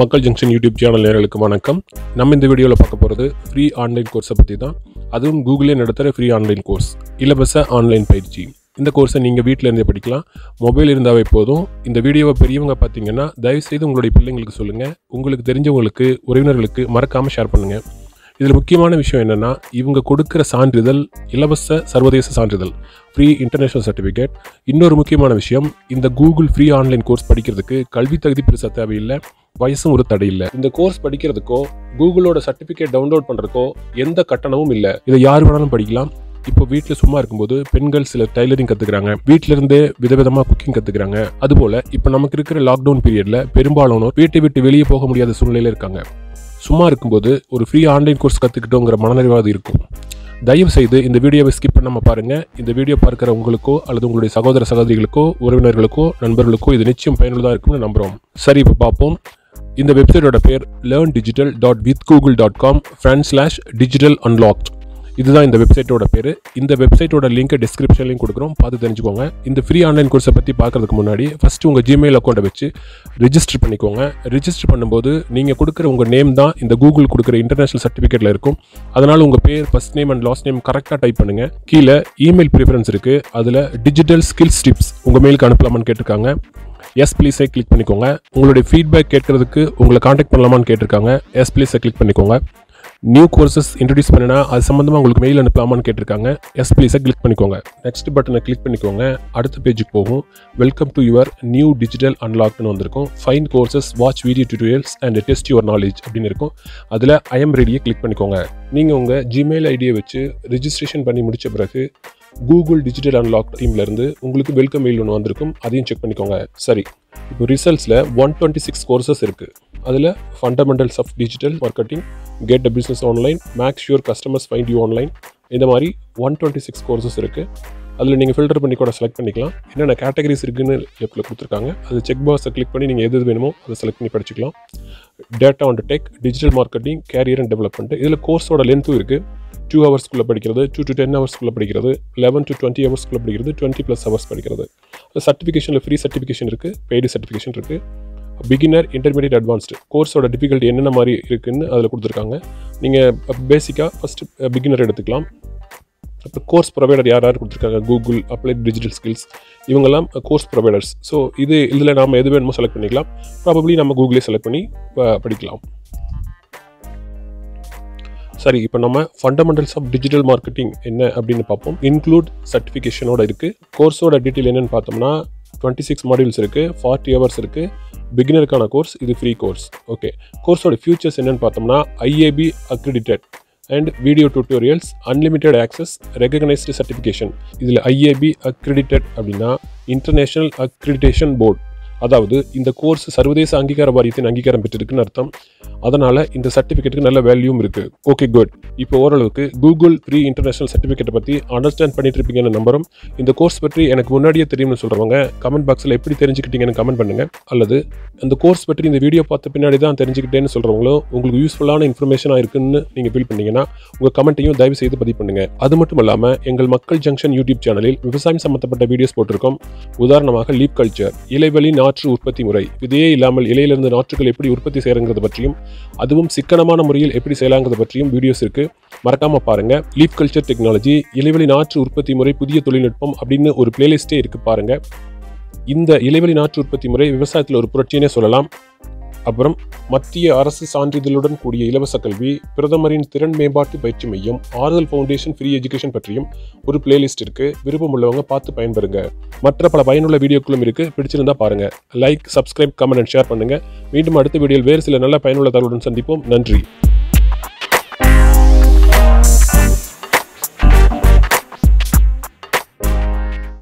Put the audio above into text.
மக்கள் junction YouTube channel நேர்களுக்கு வணக்கம். நம்ம இந்த வீடியோவில் பார்க்க போகிறது ஃப்ரீ ஆன்லைன் கோர்ஸை பற்றி தான் அதுவும் கூகுளே நடத்துகிற ஃப்ரீ ஆன்லைன் கோர்ஸ் இலவச ஆன்லைன் பயிற்சி. இந்த கோர்ஸை நீங்கள் வீட்டில் இருந்தே படிக்கலாம். மொபைல் இருந்தாவே போதும். இந்த வீடியோவை பெரியவங்க பார்த்தீங்கன்னா தயவுசெய்து உங்களுடைய பிள்ளைங்களுக்கு சொல்லுங்கள் உங்களுக்கு தெரிஞ்சவங்களுக்கு உறவினர்களுக்கு மறக்காமல் ஷேர் பண்ணுங்கள் இதில் முக்கியமான விஷயம் என்னென்னா இவங்க கொடுக்குற சான்றிதழ் இலவச சர்வதேச சான்றிதழ் ஃப்ரீ இன்டர்நேஷனல் சர்டிஃபிகேட் இன்னொரு முக்கியமான விஷயம் இந்த கூகுள் ஃப்ரீ ஆன்லைன் கோர்ஸ் படிக்கிறதுக்கு கல்வி தகுதி பெருசாக தேவையில்லை. வயசும் ஒரு தடை இல்லை. இந்த கோர்ஸ் படிக்கிறதுக்கோ கூகுளோட சர்டிஃபிகேட் டவுன்லோட் பண்ணுறதுக்கோ எந்த கட்டணமும் இல்லை. இதை யார் வேணாலும் படிக்கலாம். இப்போ வீட்டில் சும்மா இருக்கும்போது பெண்கள் சில டைலரிங் கற்றுக்குறாங்க வீட்டில இருந்தே விதவிதமாக குக்கிங் கற்றுக்குறாங்க அதுபோல் இப்போ நமக்கு இருக்கிற லாக்டவுன் பீரியடில் பெரும்பாலானோர் வீட்டை விட்டு வெளியே போக முடியாத சூழ்நிலையில் இருக்காங்க. சும்மா இருக்கும்போது ஒரு ஃப்ரீ ஆன்லைன் கோர்ஸ் கற்றுக்கிட்டோங்கிற மனநிறைவாது இருக்கும். தயவு செய்து இந்த வீடியோவை ஸ்கிப் பண்ணாம பாருங்க. இந்த வீடியோ பார்க்குற உங்களுக்கோ அல்லது உங்களுடைய சகோதர சகோதரிகளுக்கோ உறவினர்களுக்கோ நண்பர்களுக்கோ இது நிச்சயம் பயனுள்ளதாக இருக்கும்னு நம்புகிறோம் சரி இப்போ பார்ப்போம். இந்த வெப்சைட்டோட பேர் learn digital dot with Google dot com front slash digital unlocked இதுதான் இந்த வெப்சைட்டோட பேர். இந்த வெப்சைட்டோட லிங்க்கை டிஸ்கிரிப்ஷன்லையும் கொடுக்குறோம். பார்த்து தெரிஞ்சுக்கோங்க. இந்த ஃப்ரீ ஆன்லைன் கோர்ஸை பற்றி பார்க்குறதுக்கு முன்னாடி ஃபஸ்ட்டு உங்கள் ஜிமெயில் அக்கௌண்ட்டை வச்சு ரிஜிஸ்டர் பண்ணிக்கோங்க. ரிஜிஸ்டர் பண்ணும்போது நீங்கள் கொடுக்குற உங்கள் நேம் தான் இந்த கூகுள் கொடுக்குற இன்டர்நேஷனல் சர்டிஃபிகேட்டில் இருக்கும். அதனால் உங்கள் பேர் first name and last name கரெக்டாக டைப் பண்ணுங்கள் கீழே இமெயில் ப்ரிஃபரன்ஸ் இருக்குது அதில் டிஜிட்டல் ஸ்கில்ஸ் டிப்ஸ் உங்கள் மெயிலுக்கு அனுப்பலாமான்னு கேட்டிருக்காங்க. எஸ் ப்ளீஸை கிளிக் பண்ணிக்கோங்க. உங்களுடைய ஃபீட்பேக் கேட்கறதுக்கு உங்களை காண்டாக்ட் பண்ணலாமான்னு கேட்டிருக்காங்க. எஸ் ப்ளீஸை கிளிக் பண்ணிக்கோங்க. நியூ கோர்சஸ் இன்ட்ரடியூஸ் பண்ணினா அது சம்மந்தமாக உங்களுக்கு மெயில் அனுப்பலாமான்னு கேட்டிருக்காங்க. எஸ் ப்ளீஸை கிளிக் பண்ணிக்கோங்க. நெக்ஸ்ட் பட்டனை கிளிக் பண்ணிக்கோங்க. அடுத்த பேஜுக்கு போகும். Welcome to your new digital அன்லாக்னு வந்திருக்கும். Find courses watch video tutorials and test your knowledge அப்படின்னு இருக்கும். அதில் ஐஎம் ரெடியை கிளிக் பண்ணிக்கோங்க. நீங்கள் உங்கள் ஜிமெயில் ஐடியை வச்சு ரிஜிஸ்ட்ரேஷன் பண்ணி முடித்த பிறகு கூகுள் டிஜிட்டல் அன்லாக் டீம்லேருந்து உங்களுக்கு வெல்கம் மெயில் ஒன்று வந்திருக்கும். அதையும் செக் பண்ணிக்கோங்க. சரி இப்போ ரிசல்ட்ஸில் ஒன் டுவெண்ட்டி சிக்ஸ் கோர்சஸ் இருக்குது அதில் fundamentals of digital marketing get a business online makes sure customers find you online இந்த மாதிரி ஒன் டுவெண்ட்டி சிக்ஸ் கோர்சஸ் இருக்குது அதில் நீங்கள் ஃபில்டர் பண்ணி கூட செலக்ட் பண்ணிக்கலாம். என்னென்ன கேட்டகரிஸ் இருக்குன்னு லெஃப்ட்டில் கொடுத்துருக்காங்க. அது செக் பாக்ஸை கிளிக் பண்ணி நீங்கள் எது எது வேணுமோ அதை செலக்ட் பண்ணி படிச்சுக்கலாம். Data on tech digital marketing career and development இதில் கோர்ஸோட லென்த்தும் இருக்குது டூ ஹவர்ஸ்க்குள்ளே படிக்கிறது டூ டு டென் ஹவர்ஸ்க்குள்ளே படிக்கிறது லெவன் டு டுவெண்ட்டி ஹவர்ஸ்க்குள்ளே படிக்கிறது டுவெண்ட்டி ப்ளஸ் ஹவர்ஸ் படிக்கிறது. சர்டிஃபிகேஷனில் ஃப்ரீ சர்டிஃபிகேஷன் இருக்குது பெய்டு சர்டிஃபிகேஷன் இருக்குது பிகினர் இன்டர்மீடியட் அட்வான்ஸ்டு கோர்ஸோட டிஃபிகல்ட்டி என்னென்ன மாதிரி இருக்குதுன்னு அதில் கொடுத்துருக்காங்க. நீங்கள் பேசிக்காக ஃபஸ்ட்டு பிகினர் எடுத்துக்கலாம். அப்புறம் கோர்ஸ் ப்ரொவைடர் யார் யார் கொடுத்துருக்காங்க? கூகுள் அப்ளைட் டிஜிட்டல் ஸ்கில்ஸ் இவங்கெல்லாம் கோர்ஸ் ப்ரொவைடர்ஸ் ஸோ இது இதில் நாம் எது வேணுமோ செலக்ட் பண்ணிக்கலாம். ப்ராபப்ளி நம்ம கூகுளே செலக்ட் பண்ணி படிக்கலாம். சரி இப்போ நம்ம ஃபண்டமெண்டல்ஸ் ஆஃப் டிஜிட்டல் மார்க்கெட்டிங் என்ன அப்படின்னு பார்ப்போம். இன்க்ளூட் சர்டிஃபிகேஷனோட இருக்குது கோர்ஸோட டீட்டெயில் என்னன்னு பார்த்தோம்னா டுவெண்ட்டி சிக்ஸ் மாடியூல்ஸ் இருக்குது ஃபார்ட்டி ஹவர்ஸ் இருக்குது பிகினருக்கான கோர்ஸ் இது ஃப்ரீ கோர்ஸ் ஓகே கோர்ஸோட ஃபியூச்சர்ஸ் என்னன்னு பார்த்தோம்னா IAP accredited and video tutorials unlimited access recognised certification இதில் ஐஏபி அக்ரிடிட்டட் அப்படின்னா இன்டர்நேஷனல் அக்ரிடிட்டேஷன் போர்டு அதாவது இந்த கோர்ஸ் சர்வதேச அங்கீகார வாரியத்தின் அங்கீகாரம் பெற்றிருக்குன்னு அர்த்தம். அதனால் இந்த சர்டிஃபிகேட்டுக்கு நல்ல வேல்யூம் இருக்குது ஓகே குட் இப்போ ஓரளவுக்கு கூகுள் ப்ரீ இன்டர்நேஷனல் சர்டிஃபிகேட்டை பற்றி அண்டர்ஸ்டாண்ட் பண்ணிட்டு இருப்பீங்கன்னு நம்புறோம். இந்த கோர்ஸ் பற்றி எனக்கு முன்னாடியே தெரியும்னு சொல்கிறவங்க கமெண்ட் பாக்ஸில் எப்படி தெரிஞ்சுக்கிட்டீங்கன்னு கமெண்ட் பண்ணுங்கள் அல்லது அந்த கோர்ஸ் பற்றி இந்த வீடியோ பார்த்த பின்னாடி தான் தெரிஞ்சுக்கிட்டேன்னு சொல்கிறவங்களும் உங்களுக்கு யூஸ்ஃபுல்லான இன்ஃபர்மேஷனாக இருக்குன்னு நீங்கள் ஃபீல் பண்ணீங்கன்னா உங்கள் கமெண்ட்டையும் தயவு செய்து பதிவு பண்ணுங்கள் அது மட்டும் இல்லாமல் எங்கள் மக்கள் ஜங்ஷன் யூடியூப் சேனலில் விவசாயம் சம்மந்தப்பட்ட வீடியோஸ் போட்டிருக்கோம். உதாரணமாக லீப் கல்ச்சர் இலைவெளி நாற்று உற்பத்தி முறை. விதையே இல்லாமல் இலையிலிருந்து நாற்றுகள் எப்படி உற்பத்தி செய்யறங்கிறது பற்றியும் அதுவும் சிக்கனமான முறையில் எப்படி செய்யலாங்கிறது பற்றியும் வீடியோஸ் இருக்கு. மறக்காம பாருங்க. லீப் கல்ச்சர் டெக்னாலஜி இலைவெளி நாற்று உற்பத்தி முறை புதிய தொழில்நுட்பம் அப்படின்னு ஒரு பிளேலிஸ்டே இருக்கு பாருங்க. இந்த இலைவெளி நாற்று உற்பத்தி முறை விவசாயத்தில் ஒரு புரட்சினே சொல்லலாம். அப்புறம் மத்திய அரசு சான்றிதழுடன் கூடிய இலவச கல்வி பிரதமரின் திறன் மேம்பாட்டு பயிற்சி மையம் ஆறுதல் ஃபவுண்டேஷன் ஃப்ரீ எஜுகேஷன் பற்றியும் ஒரு பிளேலிஸ்ட் இருக்கு. விருப்பம் உள்ளவங்க பார்த்து பயன்பெறுங்க. மற்ற பல பயனுள்ள வீடியோக்களும் இருக்கு. பிடிச்சிருந்தா பாருங்க. Like subscribe comment and share பண்ணுங்க. மீண்டும் அடுத்த வீடியோவில் வேறு சில நல்ல பயனுள்ள தகவலுடன் சந்திப்போம். நன்றி.